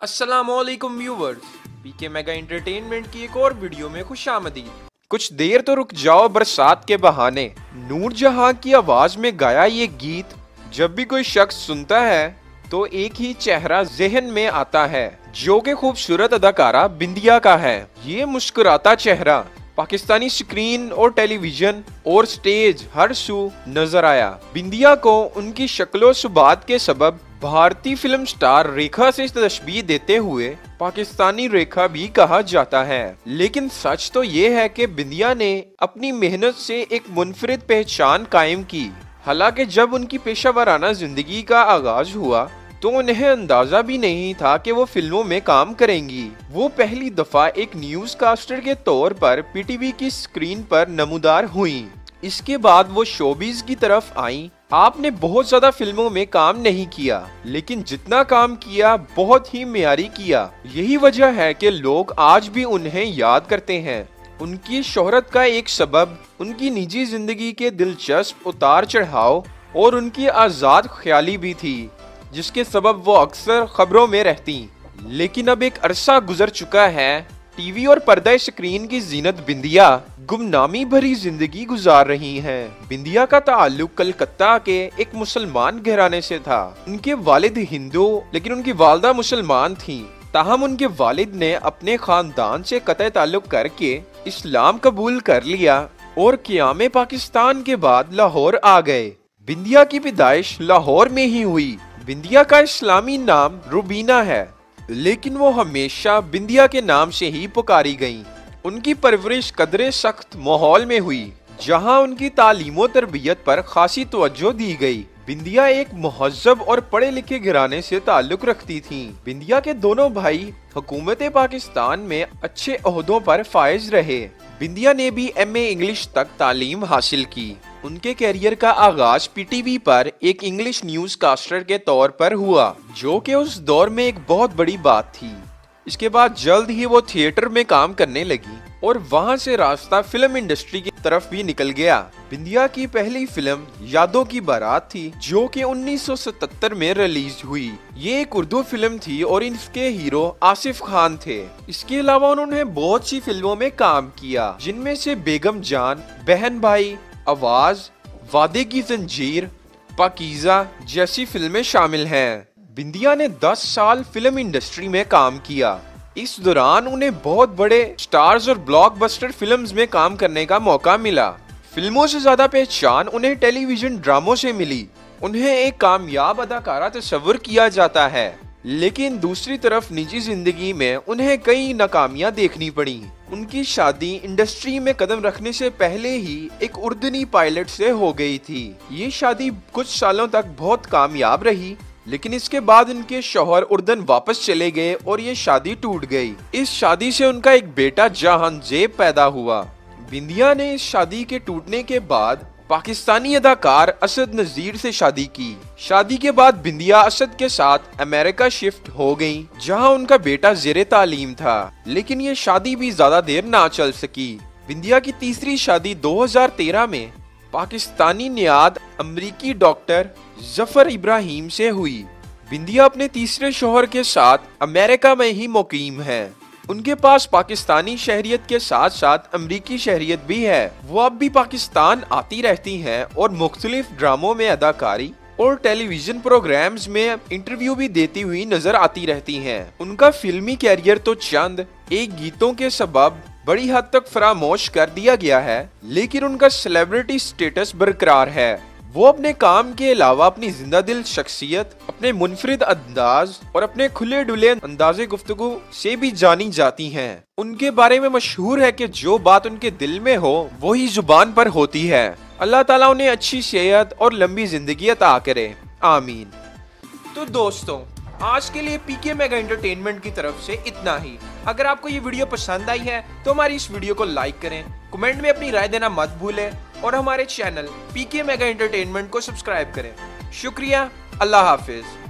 Aslam viewers PK mega entertainment की एक और वीडियो में खुश आमदीद। कुछ देर तो रुक जाओ बरसात के बहाने। नूर जहाँ की आवाज़ में गाया ये गीत, जब भी कोई शख्स सुनता है तो एक ही चेहरा जहन में आता है, जो कि खूबसूरत अदाकारा बिंदिया का है। ये मुस्कुराता चेहरा, पाकिस्तानी स्क्रीन और टेलीविज़न और स्टेज हर सू नज़र आया। बिंदिया को उनकी शक्लो सुबात के सबब भारतीय फ़िल्म स्टार रेखा से तस्वीर देते हुए पाकिस्तानी रेखा भी कहा जाता है। लेकिन सच तो ये है कि बिंदिया ने अपनी मेहनत से एक मुनफरद पहचान कायम की। हालाँकि जब उनकी पेशा वराना ज़िंदगी का आगाज़ हुआ तो उन्हें अंदाज़ा भी नहीं था कि वो फ़िल्मों में काम करेंगी। वो पहली दफ़ा एक न्यूज़ कास्टर के तौर पर पीटीवी की स्क्रीन पर नमूदार हुई। इसके बाद वो शोबीज की तरफ़ आई। आपने बहुत ज़्यादा फ़िल्मों में काम नहीं किया, लेकिन जितना काम किया, बहुत ही म्यारी किया। यही वजह है कि लोग आज भी उन्हें याद करते हैं। उनकी शोहरत का एक सबब, उनकी निजी ज़िंदगी के दिलचस्प उतार चढ़ाव और उनकी आज़ाद ख्याली भी थी, जिसके सबब वो अक्सर खबरों में रहती। लेकिन अब एक अरसा गुजर चुका है टीवी और पर्दा स्क्रीन की जीनत बिंदिया गुमनामी भरी ज़िंदगी गुजार रही हैं। बिंदिया का ताल्लुक कलकत्ता के एक मुसलमान घराने से था। उनके वालिद हिंदू, लेकिन उनकी वालदा मुसलमान थी। ताहम उनके वालिद ने अपने खानदान से कत ताल्लुक करके इस्लाम कबूल कर लिया और क्याम पाकिस्तान के बाद लाहौर आ गए। बिंदिया की पैदाइश लाहौर में ही हुई। बिंदिया का इस्लामी नाम रुबीना है। लेकिन वो हमेशा बिंदिया के नाम से ही पुकारी गईं। उनकी परवरिश कदरे सख्त माहौल में हुई, जहाँ उनकी तालीम तरबियत पर खासी तवज्जो दी गई बिंदिया एक महजब और पढ़े लिखे घराने से ताल्लुक रखती थीं। बिंदिया के दोनों भाई हुकूमत पाकिस्तान में अच्छे अहदों पर फायज रहे बिंदिया ने भी एम ए इंग्लिश तक तालीम हासिल की उनके कैरियर का आगाज़ पीटीवी पर एक इंग्लिश न्यूज़ कास्टर के तौर पर हुआ, जो कि उस दौर में एक बहुत बड़ी बात थी। इसके बाद जल्द ही वो थिएटर में काम करने लगी और वहाँ से रास्ता फ़िल्म इंडस्ट्री की तरफ़ भी निकल गया। बिंदिया की पहली फ़िल्म यादों की बारात थी, जो कि 1977 में रिलीज़ हुई। ये एक उर्दू फ़िल्म थी और इसके हीरो आसिफ खान थे। इसके अलावा उन्होंने बहुत सी फ़िल्मों में काम किया, जिनमें से बेगम जान, बहन भाई आवाज़ वादे की जंजीर, पाकिजा जैसी फ़िल्में शामिल हैं। बिंदिया ने 10 साल फ़िल्म इंडस्ट्री में काम किया। इस दौरान उन्हें बहुत बड़े स्टार्स और ब्लॉकबस्टर फिल्म्स में काम करने का मौका मिला। फ़िल्मों से ज़्यादा पहचान उन्हें टेलीविज़न ड्रामों से मिली। उन्हें एक कामयाब अदाकारा तस्वर किया जाता है। लेकिन दूसरी तरफ़ निजी ज़िंदगी में उन्हें कई नाकामियाँ देखनी पड़ी। उनकी शादी इंडस्ट्री में कदम रखने से पहले ही एक उर्दनी पायलट से हो गई थी। ये शादी कुछ सालों तक बहुत कामयाब रही, लेकिन इसके बाद उनके शोहर उर्दन वापस चले गए और ये शादी टूट गई। इस शादी से उनका एक बेटा जहान जेब पैदा हुआ। बिंदिया ने इस शादी के टूटने के बाद पाकिस्तानी अदाकार असद नजीर से शादी की। शादी के बाद बिंदिया असद के साथ अमेरिका शिफ्ट हो गई, जहाँ उनका बेटा जेर तालीम था। लेकिन ये शादी भी ज़्यादा देर ना चल सकी। बिंदिया की तीसरी शादी 2013 में पाकिस्तानी नियाद अमरीकी डॉक्टर ज़फ़र इब्राहिम से हुई। बिंदिया अपने तीसरे शोहर के साथ अमेरिका में ही मुकीम है। उनके पास पाकिस्तानी शहरियत के साथ साथ अमरीकी शहरियत भी है वो अब भी पाकिस्तान आती रहती हैं और मुख्तलिफ़ ड्रामों में अदाकारी और टेलीविज़न प्रोग्राम्स में इंटरव्यू भी देती हुई नज़र आती रहती हैं। उनका फिल्मी कैरियर तो चंद, एक गीतों के सबब बड़ी हद तक फरामोश कर दिया गया है, लेकिन उनका सेलिब्रिटी स्टेटस बरकरार है वो अपने काम के अलावा अपनी ज़िंदा दिल, शख्सियत, अपने मुनफरद अंदाज और अपने खुले डुले अंदाजे गुफ्तु से भी जानी जाती हैं। उनके बारे में मशहूर है कि जो बात उनके दिल में हो, वही ज़ुबान पर होती है। अल्लाह ताला उन्हें अच्छी सेहत और लंबी ज़िंदगी अता करे। आमीन। तो दोस्तों आज के लिए पीके मेगा एंटरटेनमेंट की तरफ़ से इतना ही। अगर आपको ये वीडियो पसंद आई है तो हमारी इस वीडियो को लाइक करें, कमेंट में अपनी राय देना मत भूलें, और हमारे चैनल पीके मेगा एंटरटेनमेंट को सब्सक्राइब करें। शुक्रिया, अल्लाह हाफिज़।